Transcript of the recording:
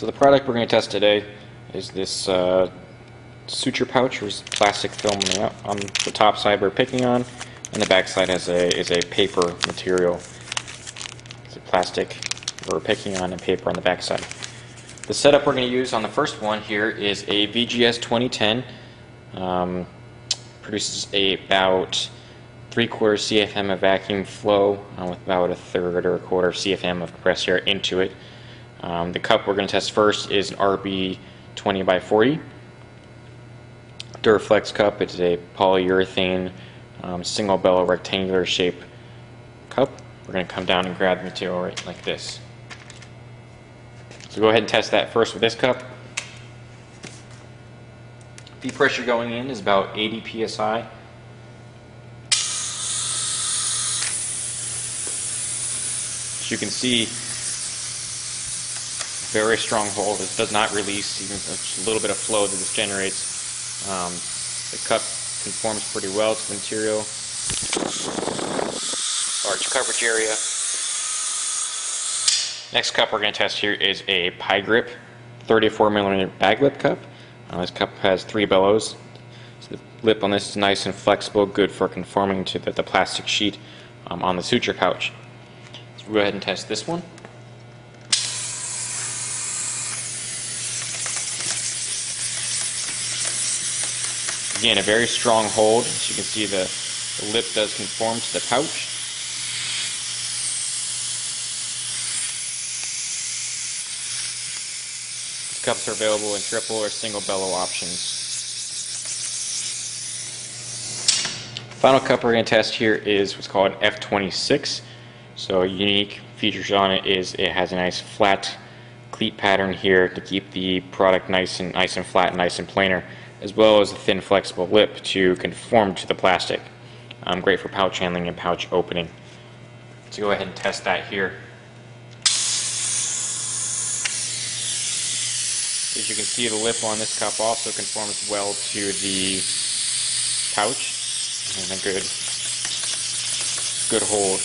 So the product we're going to test today is this uh, suture pouch, is plastic film on the, top side we're picking on, and the back side has a, is a paper material. It's a plastic we're picking on and paper on the back side. The setup we're going to use on the first one here is a VGS 2010. Um, produces a about three quarters CFM of vacuum flow uh, with about a third or a quarter CFM of compressed air into it. Um, the cup we're going to test first is an RB 20 by 40 Duraflex cup. It's a polyurethane um, single bellow rectangular shape cup. We're going to come down and grab the material right like this. So go ahead and test that first with this cup. Feed pressure going in is about 80 psi. As you can see, very strong hold. This does not release even a little bit of flow that this generates. Um, the cup conforms pretty well to the material. Large coverage area. Next cup we're going to test here is a piGRIP 34 millimeter bag lip cup. Uh, this cup has three bellows. So the lip on this is nice and flexible, good for conforming to the, the plastic sheet um, on the suture pouch. So we'll go ahead and test this one. Again, a very strong hold. As you can see, the, the lip does conform to the pouch. These cups are available in triple or single bellow options. Final cup we're going to test here is what's called an F26. So unique features on it is it has a nice flat cleat pattern here to keep the product nice and nice and flat, nice and planar, as well as a thin flexible lip to conform to the plastic. Um, great for pouch handling and pouch opening. So go ahead and test that here. As you can see, the lip on this cup also conforms well to the pouch, and a good, good hold